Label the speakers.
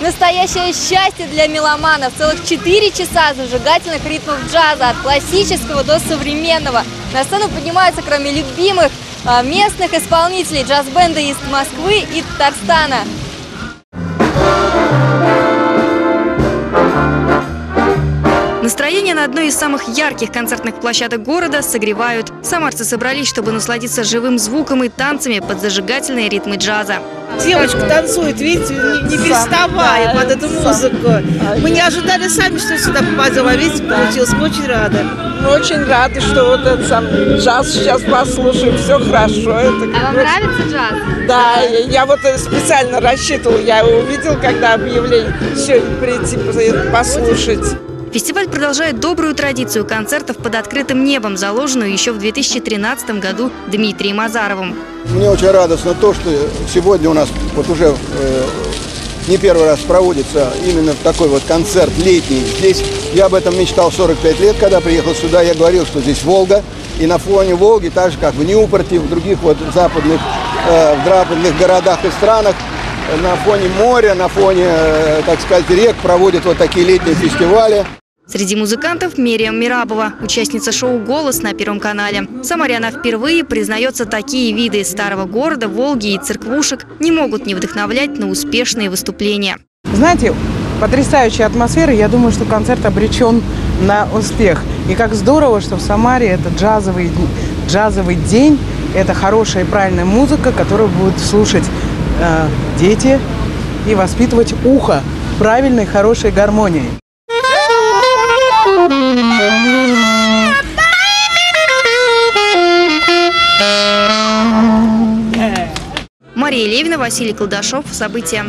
Speaker 1: Настоящее счастье для меломанов. Целых 4 часа зажигательных ритмов джаза от классического до современного. На сцену поднимаются, кроме любимых а, местных исполнителей, джаз-бенды из Москвы и Татарстана. Настроение на одной из самых ярких концертных площадок города согревают. Самарцы собрались, чтобы насладиться живым звуком и танцами под зажигательные ритмы джаза.
Speaker 2: Девочка танцует, видите, не, не переставая под эту музыку. Мы не ожидали сами, что сюда попадем, а видите, получилось. Мы очень рады.
Speaker 3: Мы очень рады, что вот этот сам джаз сейчас послушаем. Все хорошо. Это
Speaker 1: А вам нравится джаз?
Speaker 3: Да, я, я вот специально рассчитывал, я увидел, когда объявление, сегодня прийти послушать.
Speaker 1: Фестиваль продолжает добрую традицию концертов под открытым небом, заложенную еще в 2013 году Дмитрием Азаровым.
Speaker 4: Мне очень радостно то, что сегодня у нас вот уже э, не первый раз проводится именно такой вот концерт летний. Здесь я об этом мечтал 45 лет, когда приехал сюда. Я говорил, что здесь Волга. И на фоне Волги, так же как в Ньюпорте, в других вот западных, э, в западных городах и странах, на фоне моря, на фоне, э, так сказать, рек проводят вот такие летние фестивали.
Speaker 1: Среди музыкантов Мериам Мирабова, участница шоу «Голос» на Первом канале. В Самаре она впервые признается, такие виды старого города, Волги и церквушек не могут не вдохновлять на успешные выступления.
Speaker 5: Знаете, потрясающая атмосфера. Я думаю, что концерт обречен на успех. И как здорово, что в Самаре это джазовый, джазовый день. Это хорошая и правильная музыка, которую будут слушать э, дети и воспитывать ухо правильной, хорошей гармонией.
Speaker 1: Мария Левина, Василий Колдашов. События.